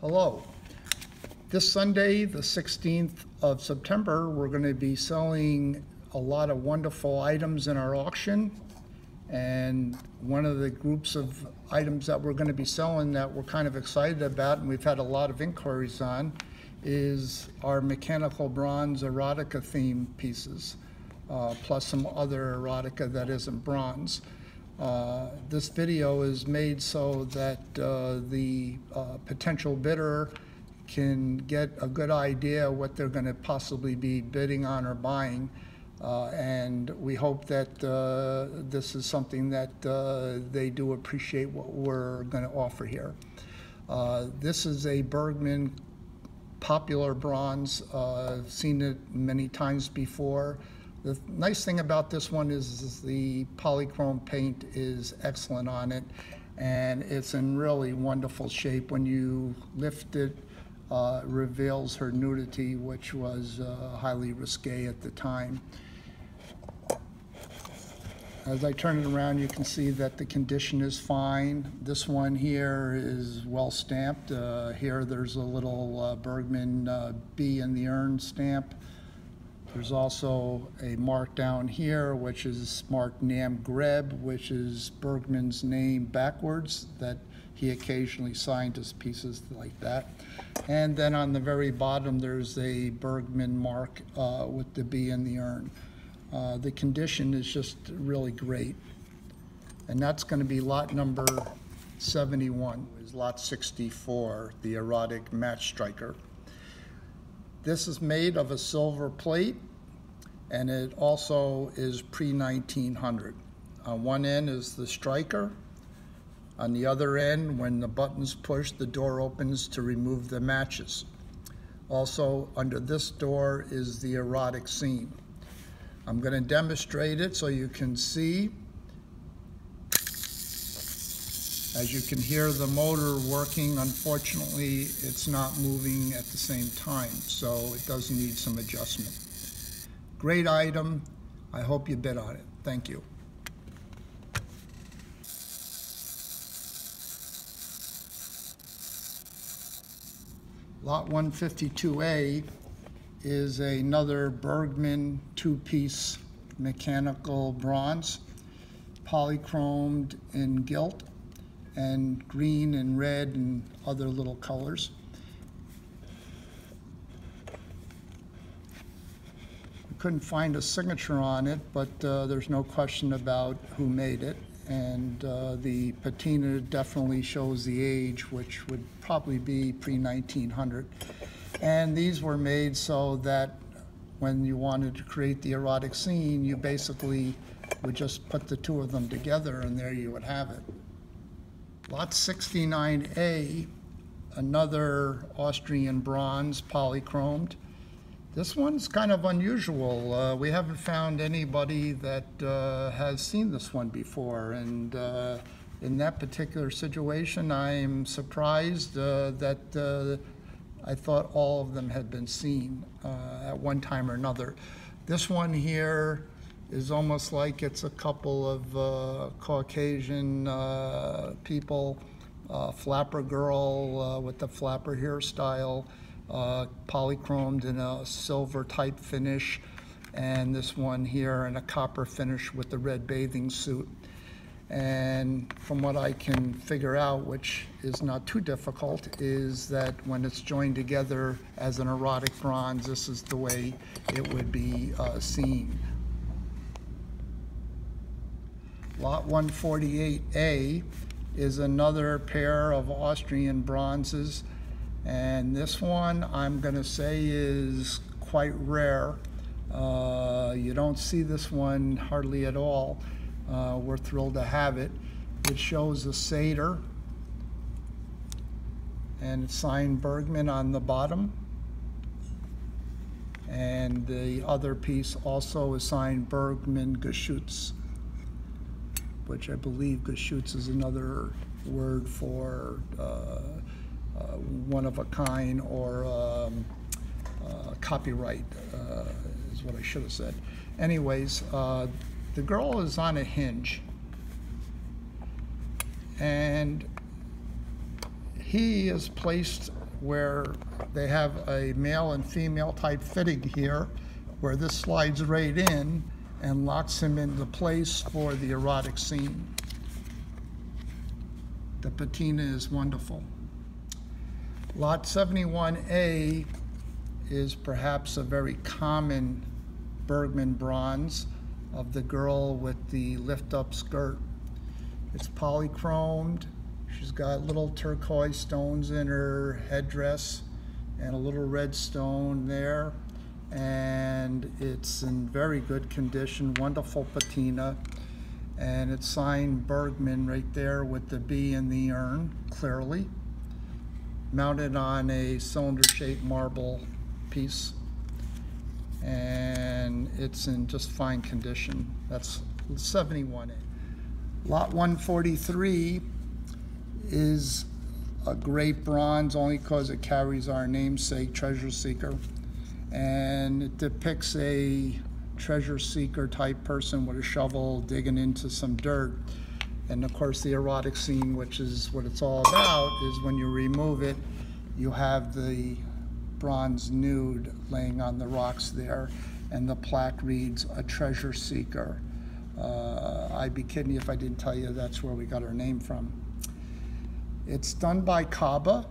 Hello. This Sunday, the 16th of September, we're going to be selling a lot of wonderful items in our auction. And one of the groups of items that we're going to be selling that we're kind of excited about and we've had a lot of inquiries on is our mechanical bronze erotica theme pieces, uh, plus some other erotica that isn't bronze. Uh, This video is made so that uh, the uh, potential bidder can get a good idea what they're going to possibly be bidding on or buying. Uh, And we hope that uh, this is something that they do appreciate what we're going to offer here. This is a Bergman popular bronze. I've seen it many times before. The nice thing about this one is, is the polychrome paint is excellent on it, and it's in really wonderful shape. When you lift it, uh, reveals her nudity, which was uh, highly risque at the time. As I turn it around, you can see that the condition is fine. This one here is well stamped. Uh, Here, there's a little uh, Bergman uh, B in the urn stamp. There's also a mark down here, which is marked Namgreb, which is Bergman's name backwards, that he occasionally signed his pieces like that. And then on the very bottom, there's a Bergman mark uh, with the B in the urn. Uh, The condition is just really great. And that's going to be lot number 71, is lot 64, the erotic match striker. This is made of a silver plate, and it also is pre-1900. On uh, one end is the striker. On the other end, when the button's pushed, the door opens to remove the matches. Also, under this door is the erotic scene. I'm going to demonstrate it so you can see. As you can hear the motor working, unfortunately, it's not moving at the same time, so it does need some adjustment. Great item. I hope you bid on it. Thank you. Lot 152A is another Bergman two-piece mechanical bronze, polychromed in gilt and green and red and other little colors. We couldn't find a signature on it, but uh, there's no question about who made it. And uh, the patina definitely shows the age, which would probably be pre-1900. And these were made so that when you wanted to create the erotic scene, you basically would just put the two of them together and there you would have it. Lot 69A, another Austrian bronze polychromed. This one's kind of unusual. Uh, we haven't found anybody that uh, has seen this one before. And uh, in that particular situation, I'm surprised uh, that uh, I thought all of them had been seen uh, at one time or another. This one here is almost like it's a couple of uh, Caucasian uh, people, uh, flapper girl uh, with the flapper hairstyle, uh, polychromed in a silver type finish, and this one here in a copper finish with the red bathing suit. And from what I can figure out, which is not too difficult, is that when it's joined together as an erotic bronze, this is the way it would be uh, seen. Lot 148A is another pair of Austrian bronzes. And this one, I'm going to say, is quite rare. Uh, you don't see this one hardly at all. Uh, we're thrilled to have it. It shows a satyr, and it's signed Bergman on the bottom. And the other piece also is signed Bergman Geschützt, which I believe Geschützt is another word for uh, uh, one of a kind or um, uh, copyright, is what I should have said. Anyways, the girl is on a hinge, and he is placed where they have a male and female type fitting here, where this slides right in and locks him into place for the erotic scene. The patina is wonderful. Lot 71A is perhaps a very common Bergman bronze of the girl with the lift-up skirt. It's polychromed. She's got little turquoise stones in her headdress and a little red stone there. And it's in very good condition, wonderful patina. And it's signed Bergman right there with the B in the urn, clearly. Mounted on a cylinder-shaped marble piece. And it's in just fine condition. That's 71A. Lot 143 is a great bronze only because it carries our namesake, Treasure Seeker. And it depicts a treasure seeker type person with a shovel digging into some dirt. And of course, the erotic scene, which is what it's all about, is when you remove it, you have the bronze nude laying on the rocks there, and the plaque reads, A Treasure Seeker. Uh, I'd be kidding if I didn't tell you that's where we got our name from. It's done by Kauba.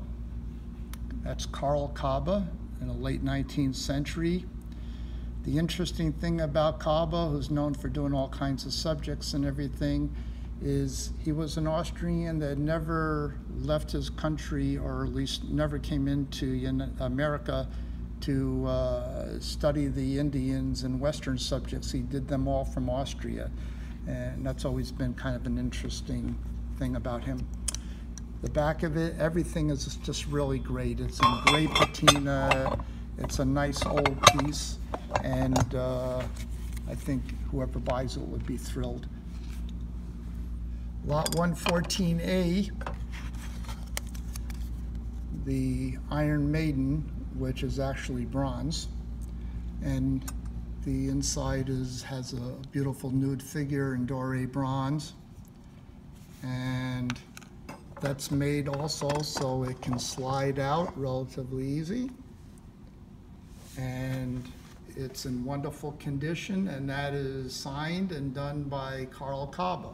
That's Carl Kauba in the late 19th century. The interesting thing about Kauba, who's known for doing all kinds of subjects and everything, is he was an Austrian that never left his country, or at least never came into America to uh, study the Indians and Western subjects. He did them all from Austria. And that's always been kind of an interesting thing about him. The back of it, everything is just really great. It's in great patina. It's a nice old piece. And uh, I think whoever buys it would be thrilled. Lot 114A, the Iron Maiden, which is actually bronze. And the inside is has a beautiful nude figure in doré bronze. And that's made also so it can slide out relatively easy. And it's in wonderful condition, and that is signed and done by Carl Kauba.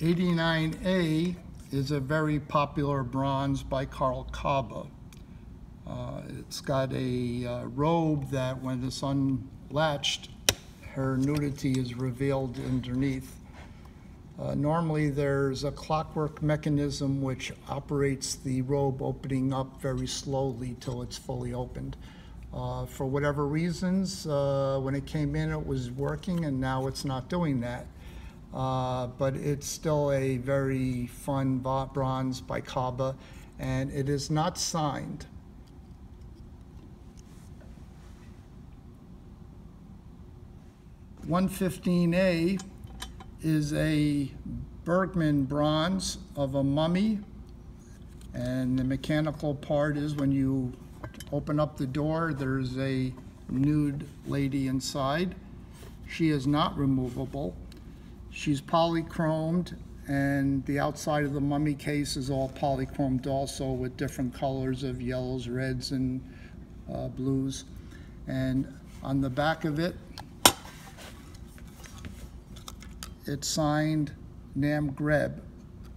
89A is a very popular bronze by Carl Kauba. Uh, it's got a uh, robe that when it's unlatched, her nudity is revealed underneath. Uh, normally there's a clockwork mechanism which operates the robe opening up very slowly till it's fully opened. Uh, for whatever reasons, uh, when it came in it was working and now it's not doing that. Uh, but it's still a very fun bronze by Kauba, and it is not signed. One fifteen A is a Bergman bronze of a mummy, and the mechanical part is when you open up the door, there's a nude lady inside. She is not removable. She's polychromed and the outside of the mummy case is all polychromed also with different colors of yellows, reds, and uh, blues. And on the back of it, it's signed Namgreb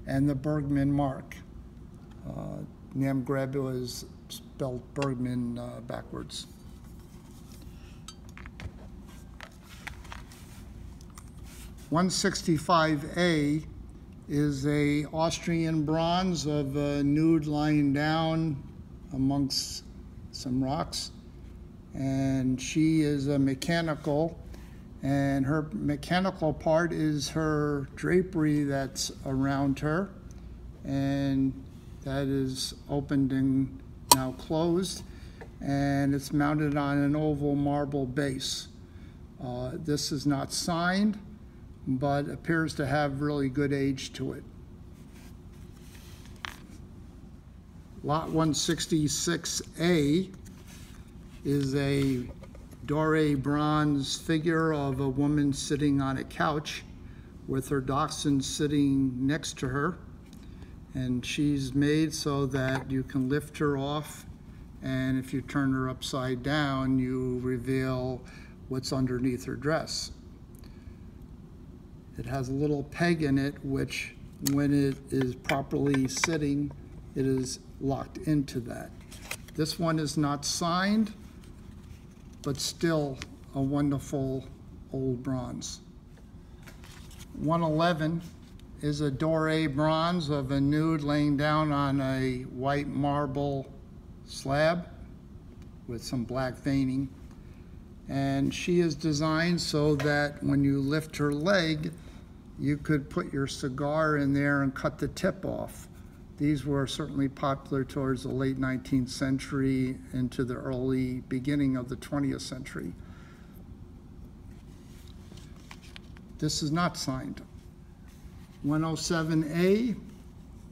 and the Bergman mark. Uh, Namgreb was spelled Bergman uh, backwards. 165A is a Austrian bronze of a nude lying down amongst some rocks. And she is a mechanical, and her mechanical part is her drapery that's around her. And that is opened and now closed. And it's mounted on an oval marble base. Uh, this is not signed but appears to have really good age to it. Lot 166A is a doré bronze figure of a woman sitting on a couch with her dachshund sitting next to her. And she's made so that you can lift her off, and if you turn her upside down, you reveal what's underneath her dress. It has a little peg in it, which, when it is properly sitting, it is locked into that. This one is not signed, but still a wonderful old bronze. 111 is a doré bronze of a nude laying down on a white marble slab with some black veining. And she is designed so that when you lift her leg, you could put your cigar in there and cut the tip off. These were certainly popular towards the late 19th century into the early beginning of the 20th century. This is not signed. 107A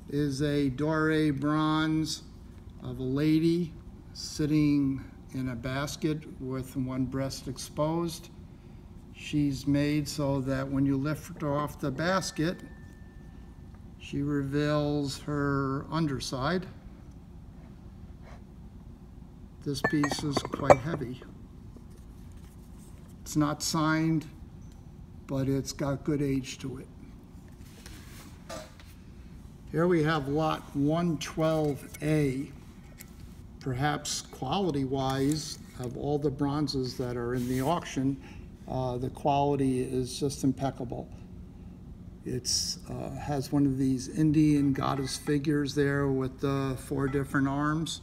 is a doré bronze of a lady sitting in a basket with one breast exposed. She's made so that when you lift her off the basket, she reveals her underside. This piece is quite heavy. It's not signed, but it's got good age to it. Here we have lot 112A. Perhaps quality-wise, of all the bronzes that are in the auction, uh, the quality is just impeccable. It's uh, has one of these Indian goddess figures there with the four different arms.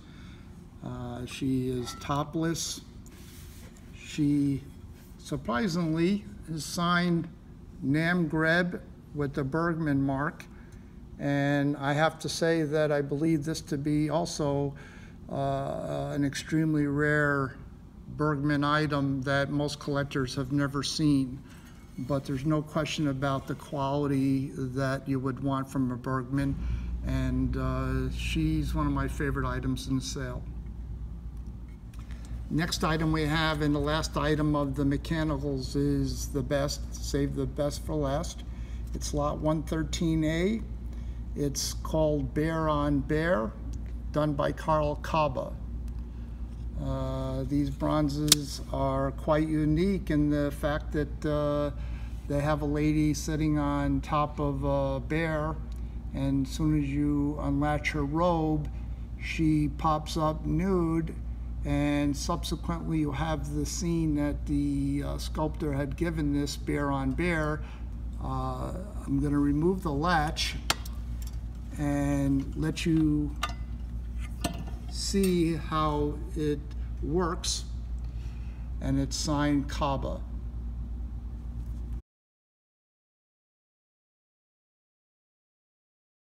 Uh, she is topless. She surprisingly is signed Namgreb with the Bergman mark. And I have to say that I believe this to be also uh, an extremely rare Bergman item that most collectors have never seen. But there's no question about the quality that you would want from a Bergman. And uh, she's one of my favorite items in the sale. Next item we have, and the last item of the mechanicals is the best, save the best for last. It's lot 113A. It's called Bear on Bear, done by Carl Kauba. Uh, these bronzes are quite unique in the fact that uh, they have a lady sitting on top of a bear, and as soon as you unlatch her robe, she pops up nude, and subsequently you have the scene that the uh, sculptor had given this bear on bear. Uh, I'm going to remove the latch and let you see how it works, and it's signed Kauba.